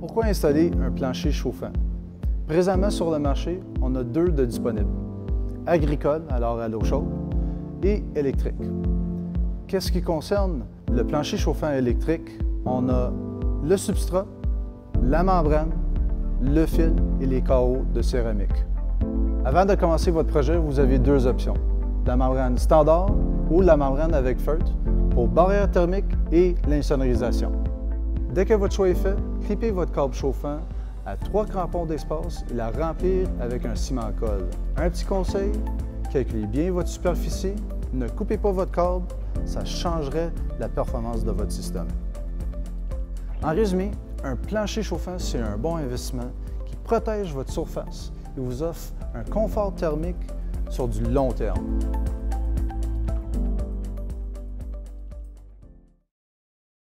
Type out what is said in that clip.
Pourquoi installer un plancher chauffant? Présentement sur le marché, on a deux de disponibles. Agricole, alors à l'eau chaude, et électrique. Qu'est-ce qui concerne le plancher chauffant électrique? On a le substrat, la membrane, le fil et les carreaux de céramique. Avant de commencer votre projet, vous avez deux options. La membrane standard ou la membrane avec feutre pour barrière thermique et l'insonorisation. Dès que votre choix est fait, clipez votre câble chauffant à trois crampons d'espace et la remplir avec un ciment colle. Un petit conseil, calculez bien votre superficie, ne coupez pas votre câble, ça changerait la performance de votre système. En résumé, un plancher chauffant, c'est un bon investissement qui protège votre surface et vous offre un confort thermique sur du long terme.